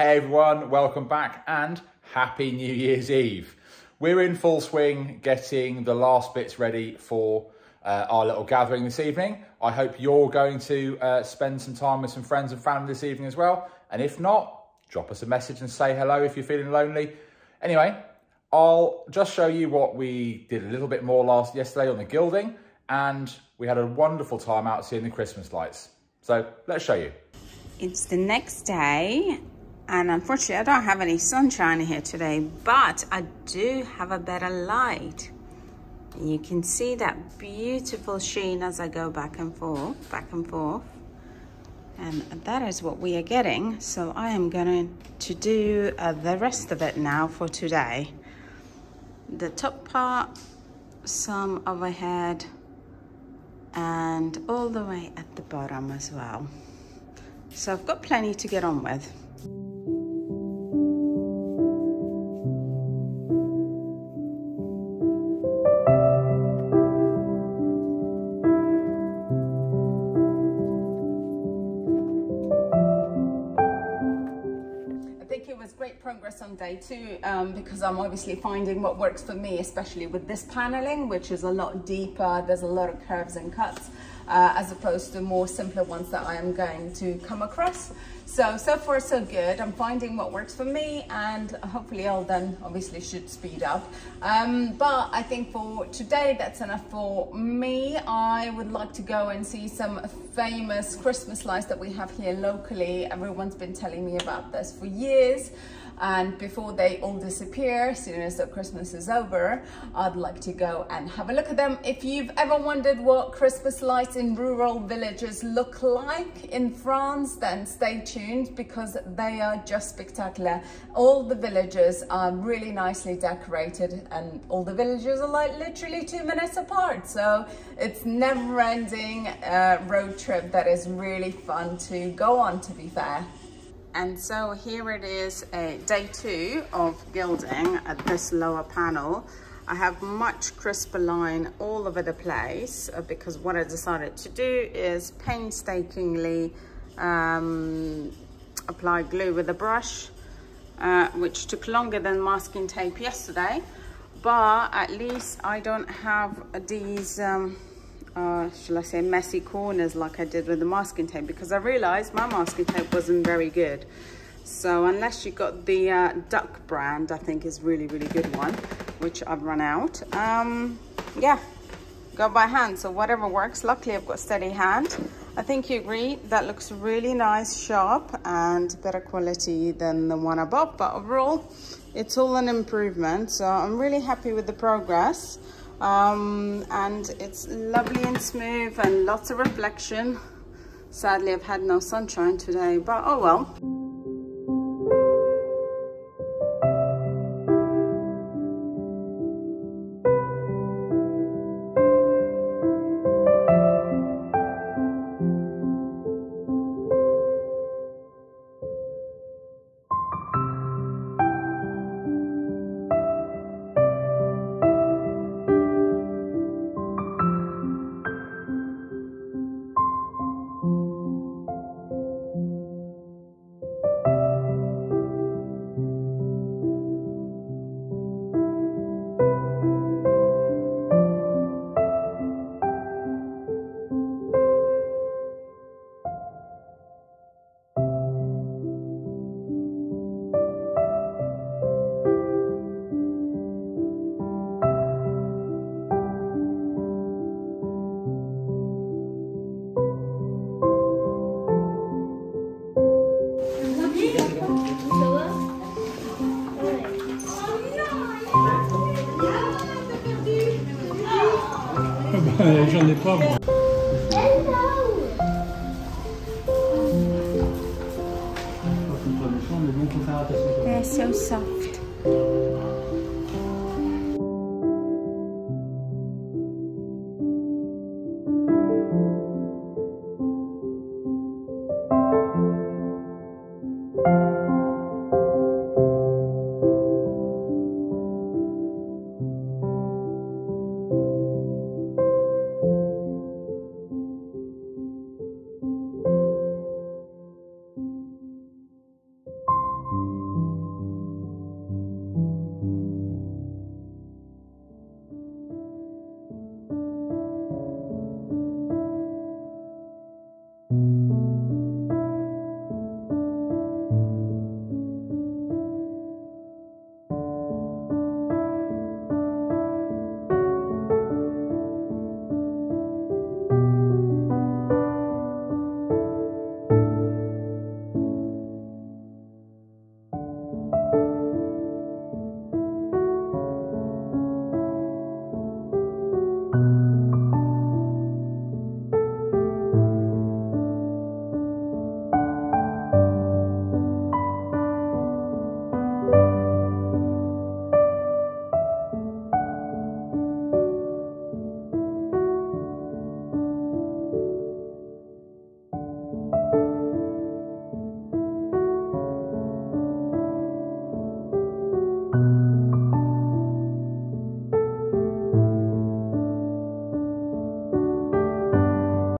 Hey everyone, welcome back and happy New Year's Eve. We're in full swing getting the last bits ready for uh, our little gathering this evening. I hope you're going to uh, spend some time with some friends and family this evening as well. And if not, drop us a message and say hello if you're feeling lonely. Anyway, I'll just show you what we did a little bit more last yesterday on the gilding and we had a wonderful time out seeing the Christmas lights. So let's show you. It's the next day and unfortunately I don't have any sunshine here today, but I do have a better light. You can see that beautiful sheen as I go back and forth, back and forth. And that is what we are getting. So I am going to do uh, the rest of it now for today. The top part, some overhead, and all the way at the bottom as well. So I've got plenty to get on with. Progress on day two um, because I'm obviously finding what works for me, especially with this paneling, which is a lot deeper. There's a lot of curves and cuts uh, as opposed to more simpler ones that I am going to come across. So, so far so good. I'm finding what works for me and hopefully I'll then obviously should speed up. Um, but I think for today, that's enough for me. I would like to go and see some famous Christmas lights that we have here locally. Everyone's been telling me about this for years and before they all disappear, as soon as the Christmas is over, I'd like to go and have a look at them. If you've ever wondered what Christmas lights in rural villages look like in France, then stay tuned because they are just spectacular. All the villages are really nicely decorated and all the villages are like literally two minutes apart. So it's never ending uh, road trip that is really fun to go on to be fair. And so here it is, uh, day two of gilding at this lower panel. I have much crisper line all over the place uh, because what I decided to do is painstakingly um, apply glue with a brush, uh, which took longer than masking tape yesterday. But at least I don't have these um, uh, shall I say, messy corners like I did with the masking tape because I realized my masking tape wasn't very good. So unless you got the uh, Duck brand, I think is really, really good one, which I've run out. Um, yeah, go by hand. So whatever works. Luckily, I've got steady hand. I think you agree that looks really nice, sharp, and better quality than the one above. But overall, it's all an improvement. So I'm really happy with the progress um, and it's lovely and smooth and lots of reflection sadly I've had no sunshine today but oh well J'en ai pas moi. They're so soft.